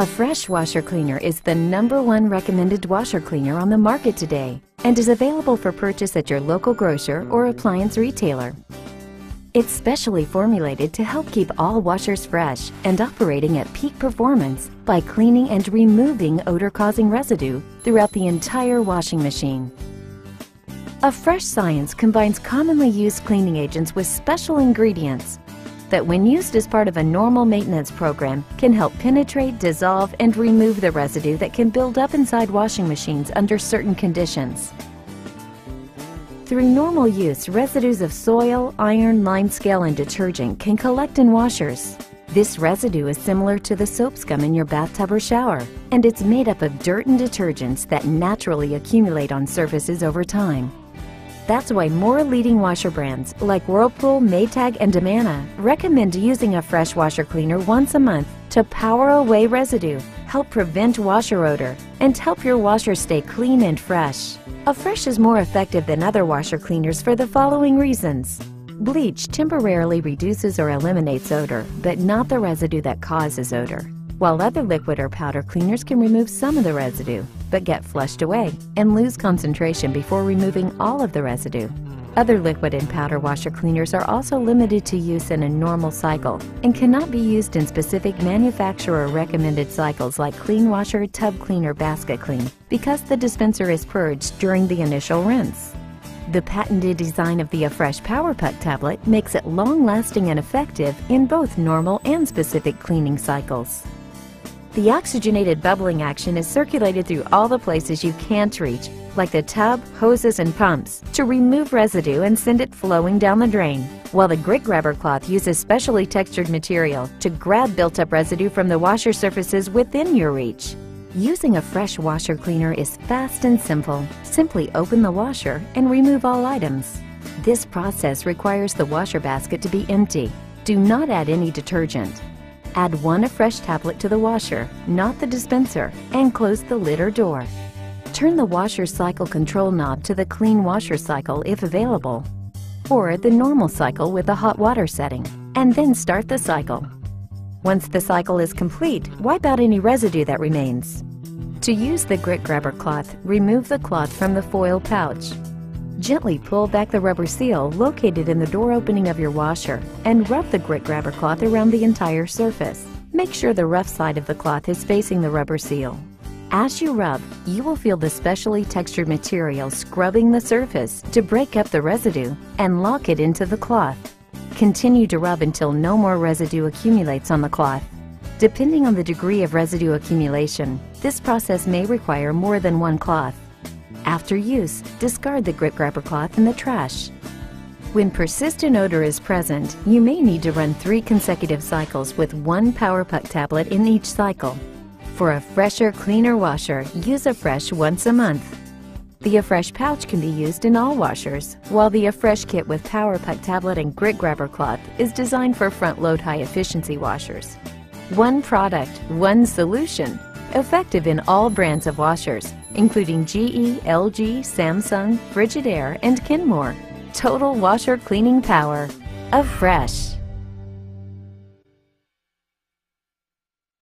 Afresh washer cleaner is the number one recommended washer cleaner on the market today and is available for purchase at your local grocer or appliance retailer. It's specially formulated to help keep all washers fresh and operating at peak performance by cleaning and removing odor-causing residue throughout the entire washing machine. Afresh science combines commonly used cleaning agents with special ingredients that when used as part of a normal maintenance program can help penetrate, dissolve, and remove the residue that can build up inside washing machines under certain conditions. Through normal use, residues of soil, iron, lime scale, and detergent can collect in washers. This residue is similar to the soap scum in your bathtub or shower, and it's made up of dirt and detergents that naturally accumulate on surfaces over time. That's why more leading washer brands like Whirlpool, Maytag, and Amana recommend using Afresh washer cleaner once a month to power away residue, help prevent washer odor, and help your washer stay clean and fresh. Afresh is more effective than other washer cleaners for the following reasons. Bleach temporarily reduces or eliminates odor, but not the residue that causes odor while other liquid or powder cleaners can remove some of the residue, but get flushed away and lose concentration before removing all of the residue. Other liquid and powder washer cleaners are also limited to use in a normal cycle and cannot be used in specific manufacturer recommended cycles like clean washer, tub cleaner, basket clean because the dispenser is purged during the initial rinse. The patented design of the Afresh Power Puck tablet makes it long-lasting and effective in both normal and specific cleaning cycles. The oxygenated bubbling action is circulated through all the places you can't reach, like the tub, hoses, and pumps, to remove residue and send it flowing down the drain, while the grit grabber cloth uses specially textured material to grab built-up residue from the washer surfaces within your reach. Using Afresh washer cleaner is fast and simple. Simply open the washer and remove all items. This process requires the washer basket to be empty. Do not add any detergent. Add one fresh tablet to the washer, not the dispenser, and close the lid or door. Turn the washer cycle control knob to the clean washer cycle if available, or the normal cycle with the hot water setting, and then start the cycle. Once the cycle is complete, wipe out any residue that remains. To use the grit grabber cloth, remove the cloth from the foil pouch. Gently pull back the rubber seal located in the door opening of your washer and rub the grit grabber cloth around the entire surface. Make sure the rough side of the cloth is facing the rubber seal. As you rub, you will feel the specially textured material scrubbing the surface to break up the residue and lock it into the cloth. Continue to rub until no more residue accumulates on the cloth. Depending on the degree of residue accumulation, this process may require more than one cloth. After use, discard the grit grabber cloth in the trash. When persistent odor is present, you may need to run three consecutive cycles with one Power Puck tablet in each cycle. For a fresher, cleaner washer, use Afresh once a month. The Afresh pouch can be used in all washers, while the Afresh kit with Power Puck tablet and grit grabber cloth is designed for front-load high-efficiency washers. One product, one solution, effective in all brands of washers, including GE, LG, Samsung, Frigidaire, and Kenmore. Total washer cleaning power. Afresh.